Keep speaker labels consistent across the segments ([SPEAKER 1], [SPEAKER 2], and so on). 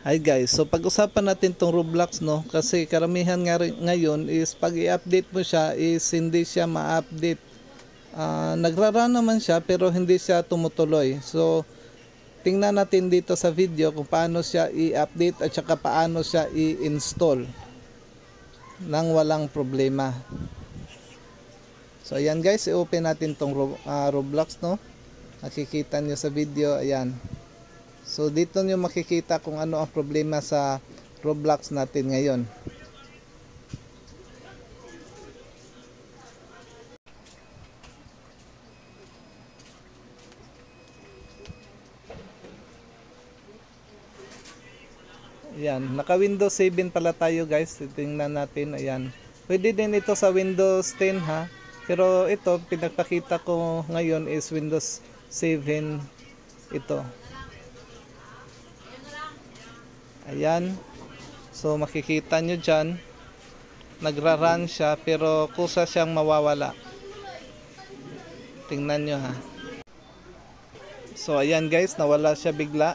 [SPEAKER 1] Hi guys, so pag-usapan natin tong Roblox no kasi karamihan nga ngayon is pag i-update mo siya is hindi siya ma-update. Ah, nagrarun naman siya pero hindi siya tumutuloy. So tingnan natin dito sa video kung paano siya i-update at saka paano siya i-install nang walang problema. So ayan guys, i-open natin tong ah, Roblox no. Nakikita niyo sa video, ayan. So dito nyo makikita kung ano ang problema sa Roblox natin ngayon. Ayan, naka Windows 7 pala tayo guys. Tingnan natin, ayan. Pwede din ito sa Windows 10 ha. Pero ito, pinagpakita ko ngayon is Windows 7 ito. Ayan. So makikita nyo dyan. Nagra-run siya pero kusa siyang mawawala. Tingnan nyo ha. So ayan guys, nawala siya bigla.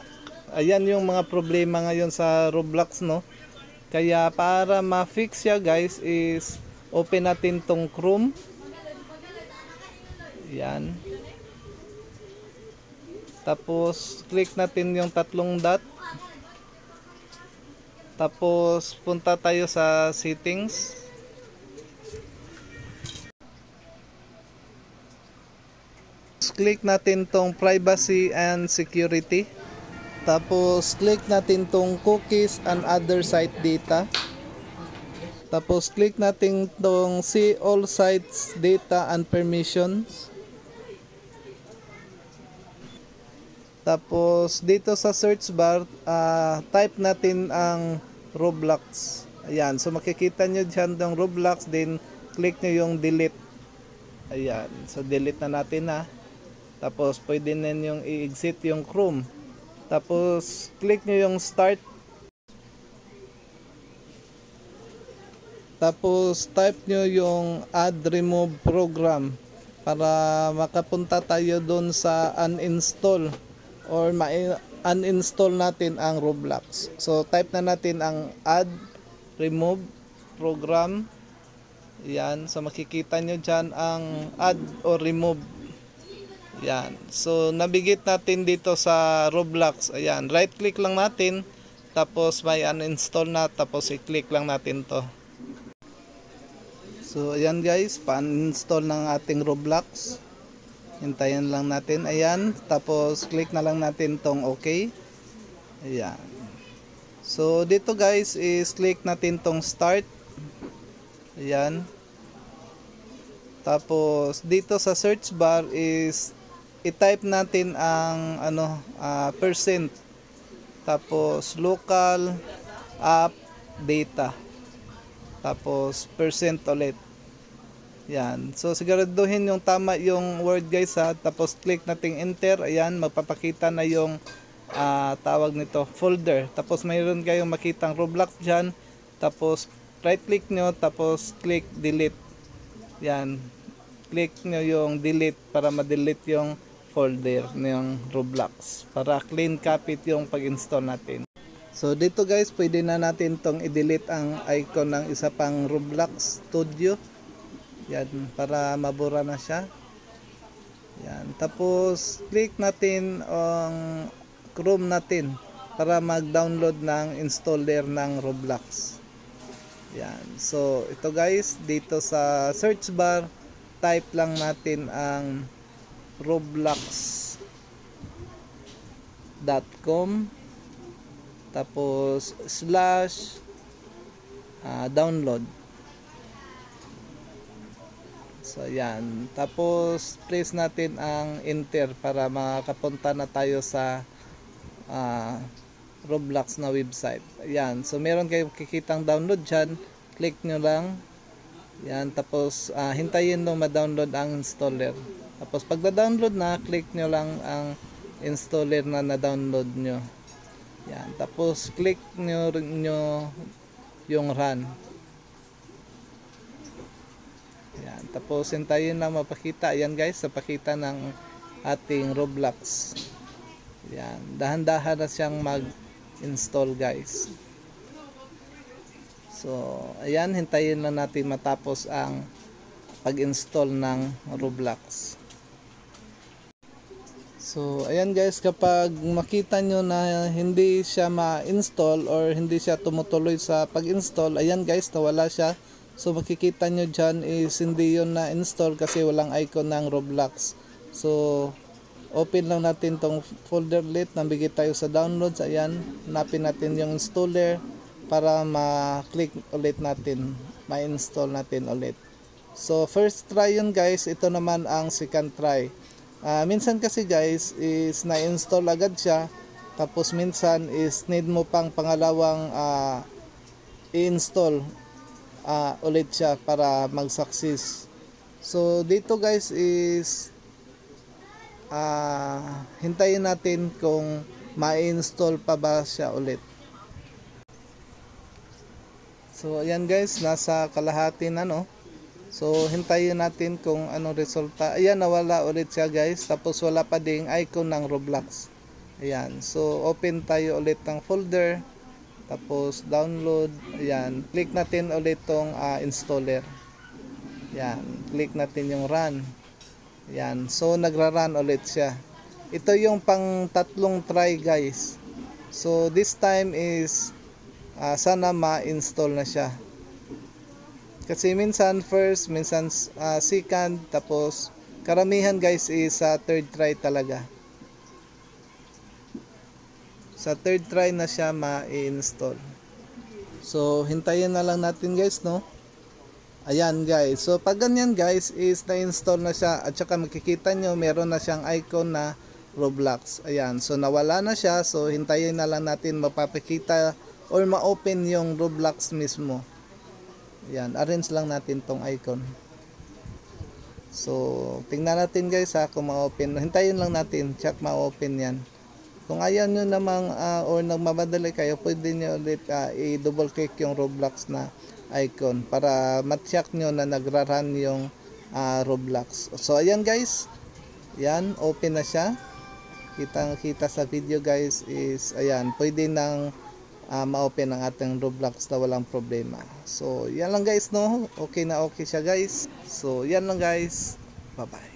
[SPEAKER 1] Ayan yung mga problema ngayon sa Roblox no. Kaya para ma-fix siya guys is open natin tong Chrome. Ayan. Tapos click natin yung tatlong dot. Tapos punta tayo sa settings. Click natin tong privacy and security. Tapos click natin tong cookies and other site data. Tapos click natin tong see all sites data and permissions. Tapos dito sa search bar, ah, type natin ang Roblox. Ayan, so makikita nyo dyan yung Roblox, then click nyo yung delete. Ayan, so delete na natin ha. Tapos pwede na yung i-exit yung Chrome. Tapos click nyo yung start. Tapos type nyo yung add remove program para makapunta tayo doon sa uninstall or ma-uninstall natin ang Roblox. So type na natin ang add remove program. Yan, so makikita nyo dyan ang add or remove. Yan. So nabigit natin dito sa Roblox. Ayan, right click lang natin tapos may uninstall na tapos i-click lang natin to. So ayan guys, pa-install ng ating Roblox. Hintayin lang natin. Ayan. Tapos click na lang natin tong OK. Ayan. So dito guys is click natin tong start. Ayan. Tapos dito sa search bar is i-type natin ang ano ah, percent. Tapos local app data. Tapos percent ulit. Yan. So siguraduhin yung tama yung word guys ha. Tapos click nating enter. Ayan, magpapakita na yung ah, tawag nito folder. Tapos mayroon kayong makitang Roblox diyan. Tapos right click nyo tapos click delete. Yan. Click nyo yung delete para ma-delete yung folder ng Roblox para clean copy yung pag-install natin. So dito guys, pwede na natin tong i-delete ang icon ng isa pang Roblox Studio. Yan, para mabura na siya. Yan, tapos click natin ang Chrome natin para mag-download ng installer ng Roblox. Yan. So ito guys, dito sa search bar, type lang natin ang roblox.com tapos slash ah, download so yan. Tapos press natin ang enter para makapunta na tayo sa ah, Roblox na website. Yan. So meron kayong kikitang download dyan. Click nyo lang. Yan. Tapos ah, hintayin nung ma-download ang installer. Tapos pag na-download na click nyo lang ang installer na na-download nyo. Yan. Tapos click nyo, nyo yung run. Yan. Tapos hintayin na mapakita. Yan guys, sa pakita ng ating Roblox. Yan. Dahan-dahan na siyang mag install guys. So, ayan, hintayin lang natin matapos ang pag-install ng Roblox. So, ayan guys, kapag makita nyo na hindi siya ma-install or hindi siya tumutuloy sa pag-install, ayan guys, nawala siya. So, makikita nyo dyan is hindi yun na-install kasi walang icon ng Roblox. So, open lang natin tong folder ulit, nabigay tayo sa downloads, ayan, hanapin natin yung installer para ma-click ulit natin, ma-install natin ulit. So, first try yun guys, ito naman ang second try. Ah, minsan kasi guys is na-install agad siya tapos minsan is need mo pang pangalawang ah, i-install ah, ulit siya para mag-success. So dito guys is ah, hintayin natin kung ma-install pa ba siya ulit. So ayan guys, nasa kalahati na no. So, hintayin natin kung anong resulta. Ayan, nawala ulit siya guys. Tapos wala pa ding icon ng Roblox. Ayan. So, open tayo ulit ng folder. Tapos, download. Ayan. Click natin ulit tong ah, installer. Ayan. Click natin yung run. Ayan. So, nagra-run ulit siya. Ito yung pang tatlong try guys. So, this time is ah, sana ma-install na siya. Kasi minsan first, minsan uh, second, tapos karamihan guys is sa third try talaga. Sa third try na siya ma-install. So, hintayin na lang natin guys, no? Ayan guys. So, pag ganyan guys, is na-install na siya. At saka makikita nyo, meron na siyang icon na Roblox. Ayan. So, nawala na siya. So, hintayin na lang natin mapapakita or ma-open yung Roblox mismo. Yan, arrange lang natin tong icon. So, tingnan natin guys ha kung ma-open. Hintayin lang natin, check ma-open yan. Kung ayaw nyo namang uh, or nagmamadali kayo, pwede nyo ulit uh, i-double click yung Roblox na icon para ma-check nyo na nagra-run yung uh, Roblox. So, ayan guys. Yan, open na siya. Kitang kita sa video guys is, ayan, pwede nang uh, ma-open ang ating Roblox na walang problema. So, yan lang guys, no? Okay na okay siya guys. So, yan lang guys. Bye-bye.